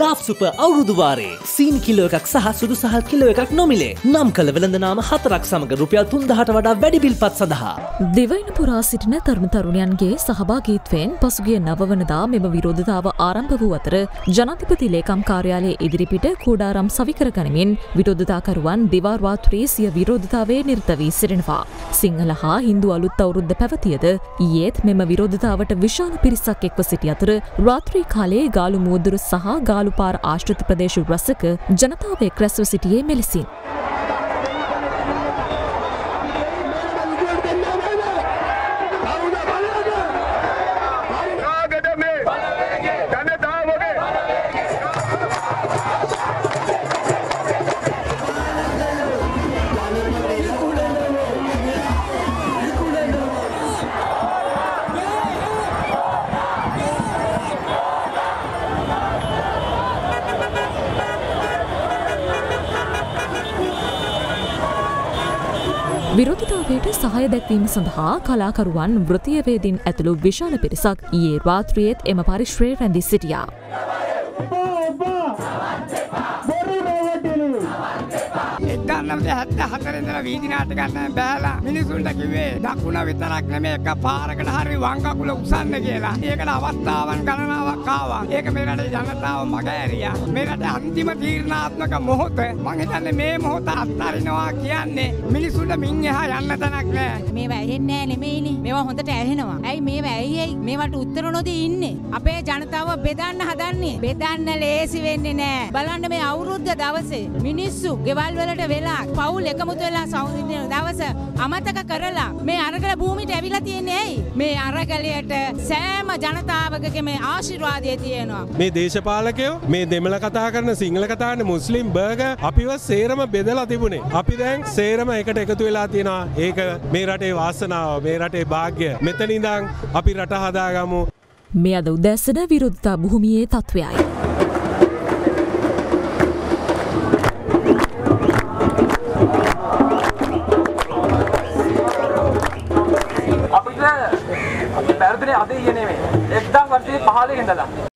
ලාප් සුප අවුරුදුවාරේ scene kilo එකක් සහ සුදු සහල් කිලෝ එකක් නොමිලේ නම් කළ වෙළඳ නාම හතරක් සමඟ රුපියල් තුන්දහට වඩා වැඩිබිල්පත් සඳහා. දෙවයින පුරා සිටින තරුණ තරුණයන්ගේ සහභාගීත්වයෙන් පසුගිය නවවනදා මෙම විරෝධතාව ආරම්භ වූ අතර ජනතිපති ලේකම් කාර්යාලයේ ඉදිරිපිට කූඩාරම් සවිකර ගනිමින් විරෝධතාකරුවන් දිවාර්වාත්‍රයේ සිය විරෝධතාවේ නිර්ත වී සිරෙනවා. සිංහල හා හින්දු අලුත් අවුරුද්ධ පැවතියද ඊයේත් මෙම විරෝධතාවට විශාල පිරිසක් එක්ව සිටි අතර රාත්‍රී කාලයේ ගාලු මුවදුර සහ ගාලු පාර ආශ්‍රිත ප්‍රදේශ රැසක ජනතාවේ ක්‍රැස්ව සිටියේ මෙලෙසින්. විරෝධතාවයට සහය දැක්වීම සඳහා කලාකරුවන් වෘතියවේදින් ඇතුළු විශාල පිරිසක් ඊයේ රාත්‍රියේත් එම පරිශ්‍රය රැඳි සිටියා. එක්දන්නමට හැත්ත හතරෙදල වීදිනාට ගන්න බෑලා මිනිසුන්ට කිවේ දකුණ විතරක් නෙමේ එක පාරකට හරි වංකකුල උසන්න කියලා ඒකට අවස්ථාවන් ගණනාවක් කාවා ඒක මෙරට ජනතාව මගඇරියා මෙරට අන්තිම තීරණාත්මක මොහොත. මංහිතන්න මේ මොහොත අත්තරිනවා කියන්නේ මිනිසුන්ට මින් එහා යන්න තැනක් නෑ මේ ඇහෙන්නෑ නෙමෙයිනි. මේවා හොඳට ඇහෙනවා. ඇයි මේ ඇයියි මේවට උත්තර නොද ඉන්නේ. අපේ ජනතාව බෙදන්න හදන්නේ. බෙදන්න ලේසි වෙන්නේ නෑ බලන්න මේ අවුරුද්ධ දවසේ මිනිස්සු ගෙවල් වලට වෙලා පවුල් එකමුතු වෙලා සෞන්දින දවස අමතක කරලා මේ අරගල භූමිට ඇවිලා තියෙන්නේ ඇයි? මේ අරගලයට සෑම ජනතාවකගේ මේ ආශිර්වාදය තියෙනවා. මේ දේශපාලකයෝ මේ දෙමළ කතා කරන සිංහල කතාන්න මුස්ලිම් බර්ග අපිව සේරම බෙදලා තිබුණේ. අපි දැන් සේරම එකට එකතු වෙලා තියෙනවා. ඒක මේ රටේ වාසනාව මේ රටේ භාග්‍ය මෙතනිදං අපි රට හදාගමු. මේ අද උදැස්සන විරෝධතා භූමියේ තත්ත්වයයි. අපිට පැරදිනේ අද ඉයනෙමේ එක්දා වර්ෂයේ පහලේ ඉඳලා.